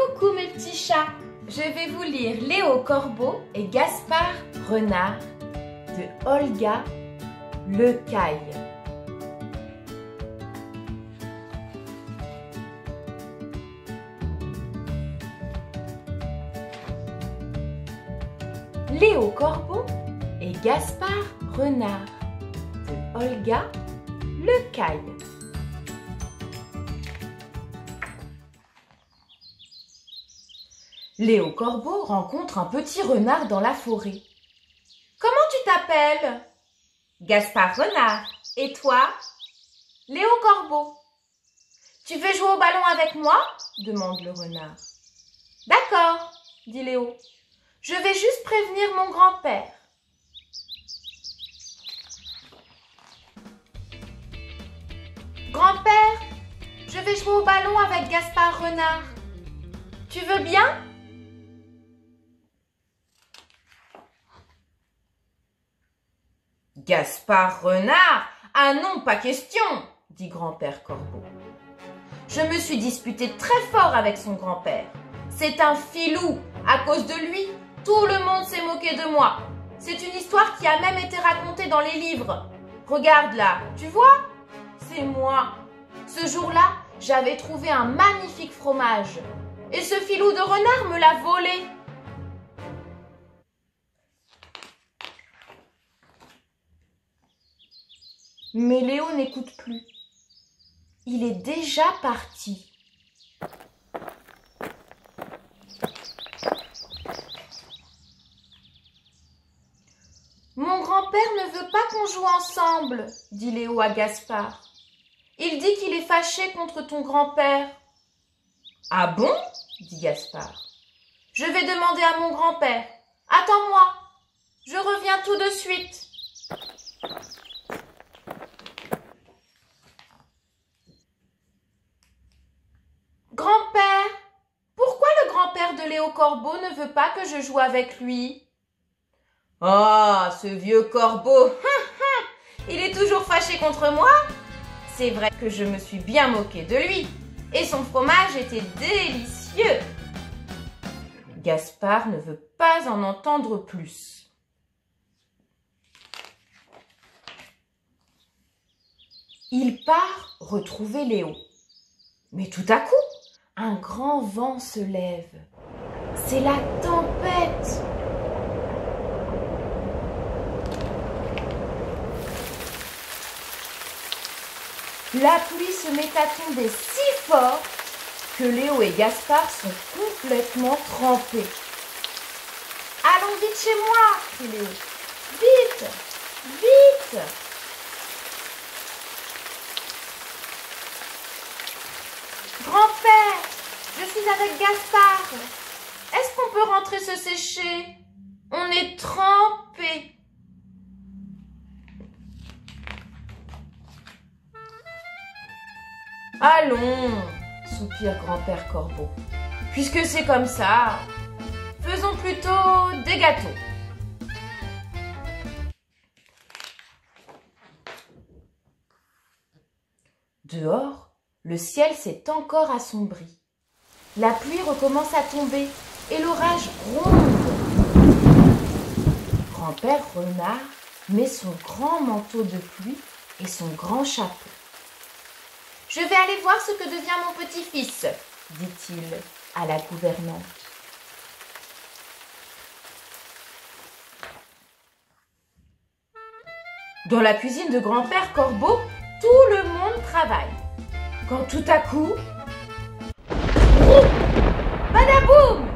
Coucou mes petits chats Je vais vous lire Léo Corbeau et Gaspard Renard de Olga Lecaille. Léo Corbeau et Gaspard Renard de Olga Lecaille. Léo Corbeau rencontre un petit renard dans la forêt. Comment tu t'appelles? Gaspard Renard. Et toi? Léo Corbeau. Tu veux jouer au ballon avec moi? demande le renard. D'accord, dit Léo. Je vais juste prévenir mon grand-père. Grand-père, je vais jouer au ballon avec Gaspard Renard. Tu veux bien? Gaspard Renard Ah non, pas question dit grand-père Corbeau. Je me suis disputé très fort avec son grand-père. C'est un filou. À cause de lui, tout le monde s'est moqué de moi. C'est une histoire qui a même été racontée dans les livres. Regarde là, tu vois? C'est moi. Ce jour-là, j'avais trouvé un magnifique fromage. Et ce filou de renard me l'a volé. Mais Léo n'écoute plus. Il est déjà parti. Mon grand-père ne veut pas qu'on joue ensemble, dit Léo à Gaspard. Il dit qu'il est fâché contre ton grand-père. Ah bon? dit Gaspard. Je vais demander à mon grand-père. Attends-moi, je reviens tout de suite. Grand-père, pourquoi le grand-père de Léo Corbeau ne veut pas que je joue avec lui Ah, ce vieux corbeau Il est toujours fâché contre moi C'est vrai que je me suis bien moquée de lui, et son fromage était délicieux. Gaspard ne veut pas en entendre plus. Il part retrouver Léo. Mais tout à coup, un grand vent se lève. C'est la tempête. La pluie se met à tomber si fort que Léo et Gaspard sont complètement trempés. Allons vite chez moi, Léo. Vite, vite. Grand-père, je suis avec Gaspard. Est-ce qu'on peut rentrer se sécher On est trempés. Allons, soupire grand-père Corbeau. Puisque c'est comme ça, faisons plutôt des gâteaux. Dehors, le ciel s'est encore assombri. La pluie recommence à tomber et l'orage gronde. Grand-père Renard met son grand manteau de pluie et son grand chapeau. Je vais aller voir ce que devient mon petit-fils, dit-il à la gouvernante. Dans la cuisine de grand-père Corbeau, tout le monde travaille. Quand tout à coup... Badaboum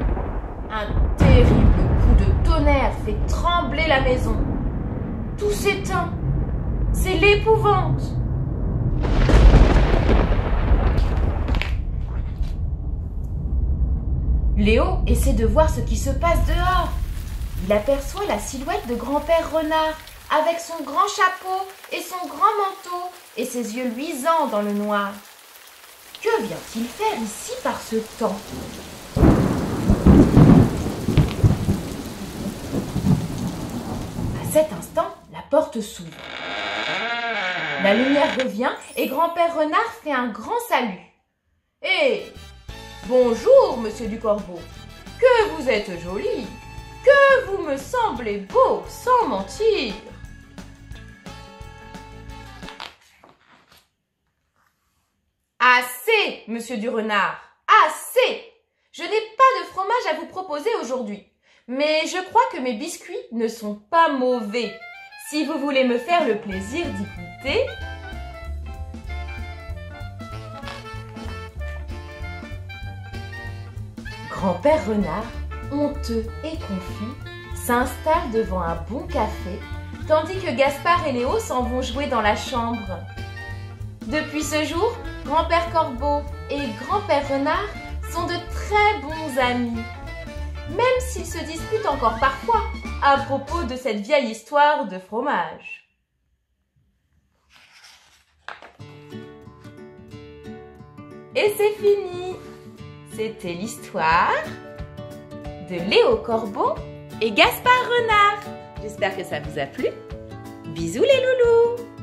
Un terrible coup de tonnerre fait trembler la maison. Tout s'éteint. C'est l'épouvante. Léo essaie de voir ce qui se passe dehors. Il aperçoit la silhouette de grand-père renard avec son grand chapeau et son grand manteau et ses yeux luisants dans le noir. Que vient-il faire ici par ce temps À cet instant, la porte s'ouvre. La lumière revient et grand-père renard fait un grand salut. Hé Bonjour, monsieur du Corbeau. Que vous êtes joli. Que vous me semblez beau, sans mentir. Assez, monsieur du Renard. Assez. Je n'ai pas de fromage à vous proposer aujourd'hui. Mais je crois que mes biscuits ne sont pas mauvais. Si vous voulez me faire le plaisir d'y goûter, Grand-père renard, honteux et confus, s'installe devant un bon café, tandis que Gaspard et Léo s'en vont jouer dans la chambre. Depuis ce jour, grand-père Corbeau et grand-père Renard sont de très bons amis, même s'ils se disputent encore parfois à propos de cette vieille histoire de fromage. Et c'est fini C'était l'histoire de Léo Corbeau et Gaspard Renard. J'espère que ça vous a plu. Bisous les loulous